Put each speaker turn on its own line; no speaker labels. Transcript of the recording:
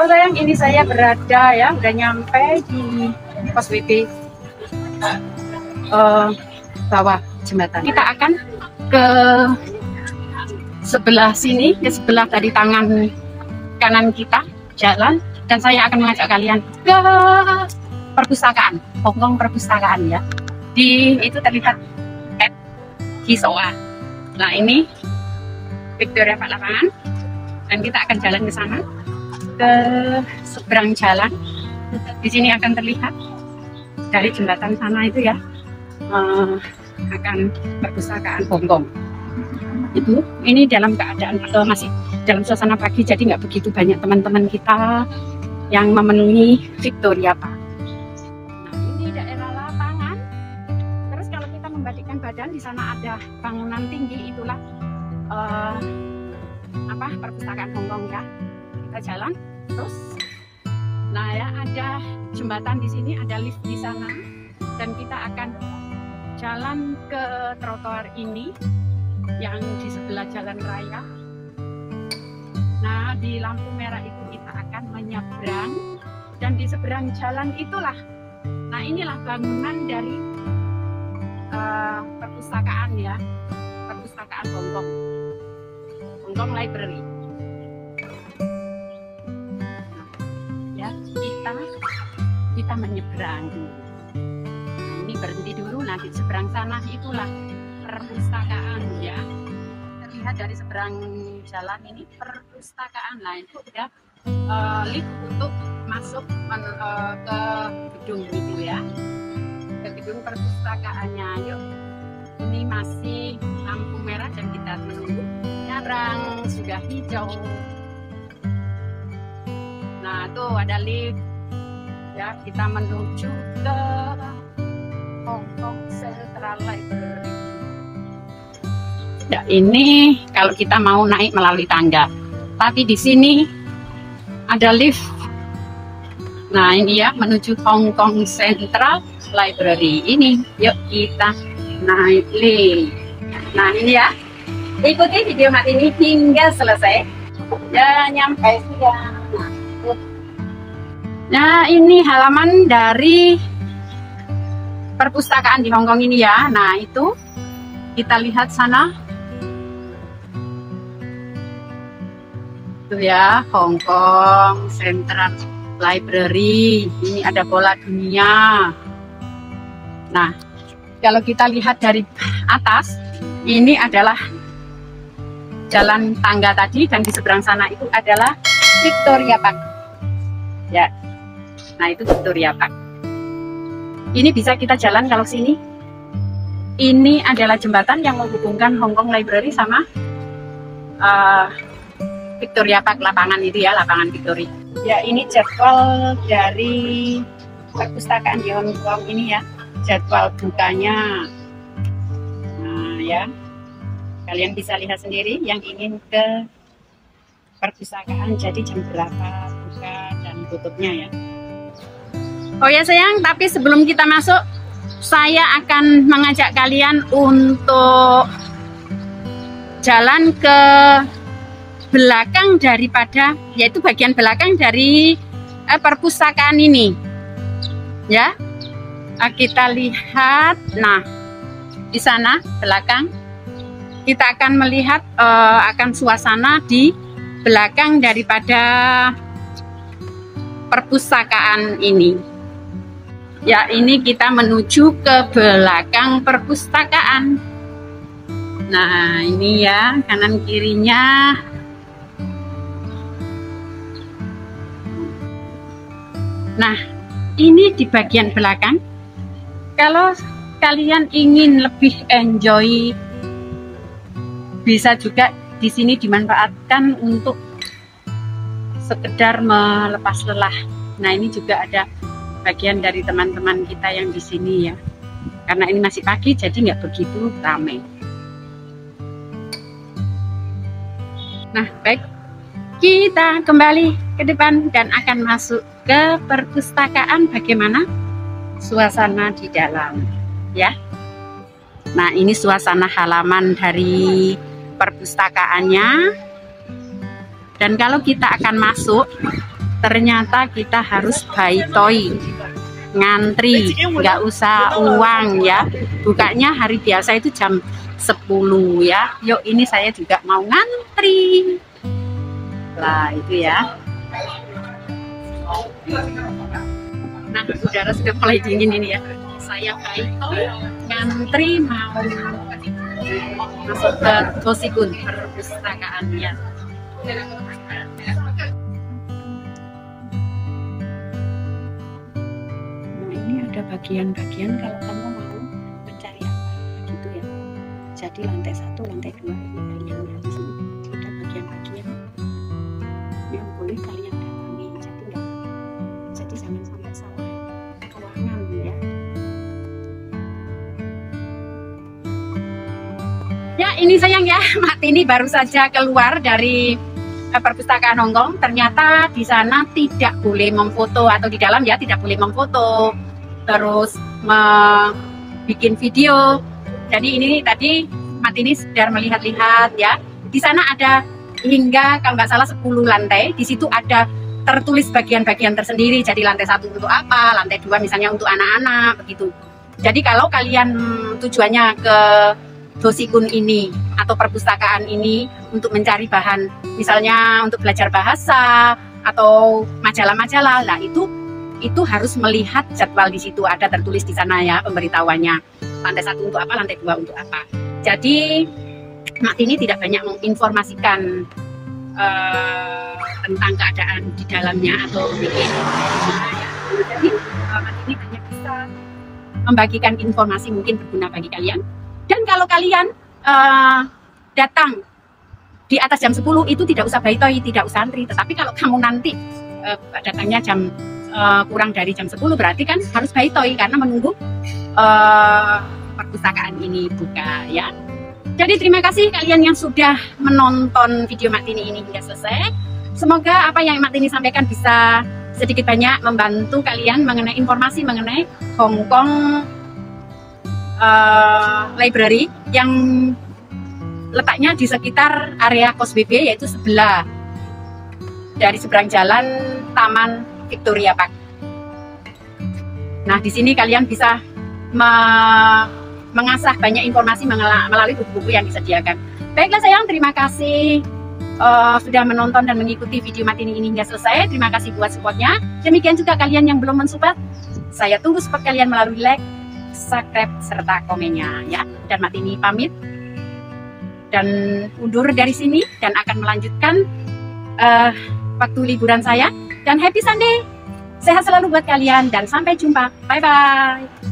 Halo sayang, ini saya berada ya, udah nyampe di pos WP uh, bawah jembatan. Kita akan ke sebelah sini, ke sebelah dari tangan kanan kita jalan dan saya akan mengajak kalian ke perpustakaan, Hongkong perpustakaan ya. Di itu terlihat at Hisoa. Nah ini Victoria Pak Lapangan dan kita akan jalan ke sana ke seberang jalan. Di sini akan terlihat dari jembatan sana itu ya uh, akan perpustakaan Hongkong. Itu ini dalam keadaan atau masih dalam suasana pagi jadi nggak begitu banyak teman-teman kita yang memenuhi Victoria Park. Nah ini daerah lapangan. Terus kalau kita badan di sana ada bangunan tinggi itulah uh, apa perpustakaan Hongkong ya. Kita jalan terus nah ya ada jembatan di sini ada lift di sana. Dan kita akan jalan ke trotoar ini yang di sebelah jalan raya. Nah di lampu merah itu kita akan menyeberang. Dan di seberang jalan itulah nah inilah bangunan dari uh, perpustakaan ya perpustakaan Hongkong Hongkong Library kita menyeberang dulu. Nah, ini berhenti dulu, nanti seberang sana itulah perpustakaan ya. Terlihat dari seberang jalan ini perpustakaan lain itu udah uh, lift untuk masuk men, uh, ke gedung itu ya. Ke gedung perpustakaannya. Yuk. Ini masih lampu merah dan kita menunggu. Sekarang sudah hijau Nah, tuh ada lift. Ya, kita menuju ke Hong Kong Central Library. Ya, ini kalau kita mau naik melalui tangga. Tapi di sini ada lift. Nah, ini ya menuju Hong Kong Central Library. Ini, yuk kita naik lift. Nah, ini ya. Ikuti video hari ini hingga selesai. Ya, nyampe ya. Nah, ini halaman dari perpustakaan di Hongkong ini ya. Nah, itu kita lihat sana. Itu ya, Hongkong Central Library. Ini ada bola dunia. Nah, kalau kita lihat dari atas, ini adalah jalan tangga tadi dan di seberang sana itu adalah Victoria Park. Ya, Nah itu Victoria Park. Ini bisa kita jalan kalau sini. Ini adalah jembatan yang menghubungkan Hong Kong Library sama uh, Victoria Park lapangan itu ya, lapangan Victoria. Ya ini jadwal dari perpustakaan di Hong Kong ini ya, jadwal bukanya. Nah ya, kalian bisa lihat sendiri yang ingin ke perpustakaan jadi jam berapa buka dan tutupnya ya. Oh ya sayang, tapi sebelum kita masuk, saya akan mengajak kalian untuk jalan ke belakang daripada, yaitu bagian belakang dari eh, perpustakaan ini. Ya, eh, kita lihat. Nah, di sana belakang kita akan melihat eh, akan suasana di belakang daripada perpustakaan ini. Ya, ini kita menuju ke belakang perpustakaan. Nah, ini ya, kanan kirinya. Nah, ini di bagian belakang. Kalau kalian ingin lebih enjoy, bisa juga di sini dimanfaatkan untuk sekedar melepas lelah. Nah, ini juga ada bagian dari teman-teman kita yang di sini ya. Karena ini masih pagi jadi nggak begitu ramai nah baik. Kita kembali ke depan dan akan masuk ke perpustakaan bagaimana suasana di dalam ya. Nah ini suasana halaman dari perpustakaannya. Dan kalau kita akan masuk ternyata kita harus buy toy ngantri nggak usah uang ya. Bukanya hari biasa itu jam 10 ya. Yuk ini saya juga mau ngantri. Lah itu ya. Nah udara sudah mulai dingin ini ya. Saya toy ngantri mau masuk ke Tosikun perpustakaan ada bagian-bagian kalau kamu mau mencari apa gitu ya. Jadi lantai satu lantai dua ini kalian lihat di sini. Ada bagian-bagian yang boleh kalian datangi. Jadi enggak jadi jangan sampai salah ruangan ya. Ya ini sayang ya. Mak ini baru saja keluar dari eh, perpustakaan Hongkong ternyata di sana tidak boleh memfoto atau di dalam ya tidak boleh memfoto terus bikin video. Jadi ini tadi Matini sedang melihat-lihat ya. Di sana ada hingga kalau nggak salah 10 lantai. Di situ ada tertulis bagian-bagian tersendiri. Jadi lantai satu untuk apa, lantai dua misalnya untuk anak-anak begitu. Jadi kalau kalian tujuannya ke dosikun ini atau perpustakaan ini untuk mencari bahan, misalnya untuk belajar bahasa atau majalah-majalah, lah itu itu harus melihat jadwal di situ. Ada tertulis di sana ya pemberitahuannya. Lantai satu untuk apa lantai dua untuk apa. Jadi Mak ini tidak banyak menginformasikan uh, tentang keadaan di dalamnya atau bikin jadi uh, Mak ini hanya bisa membagikan informasi mungkin berguna bagi kalian. Dan kalau kalian uh, datang di atas jam 10 itu tidak usah baitoy, tidak usah antri. Tetapi kalau kamu nanti uh, datangnya jam uh, kurang dari jam 10 berarti kan harus buy toy karena menunggu uh, perpustakaan ini buka ya. Jadi terima kasih kalian yang sudah menonton video Martini ini hingga selesai. Semoga apa yang Martini sampaikan bisa sedikit banyak membantu kalian mengenai informasi mengenai Hong Kong uh, Library yang letaknya di sekitar area Kos BB yaitu sebelah dari seberang jalan Taman Victoria Park. Nah, di sini kalian bisa me mengasah banyak informasi melalui buku-buku yang disediakan. Baiklah sayang, terima kasih uh, sudah menonton dan mengikuti video Matini ini hingga selesai. Terima kasih buat supportnya. Demikian juga kalian yang belum mensupport, saya tunggu support kalian melalui like, subscribe, serta komennya ya. Dan Matini pamit dan undur dari sini dan akan melanjutkan uh, waktu liburan saya dan happy Sunday. Sehat selalu buat kalian dan sampai jumpa. Bye bye.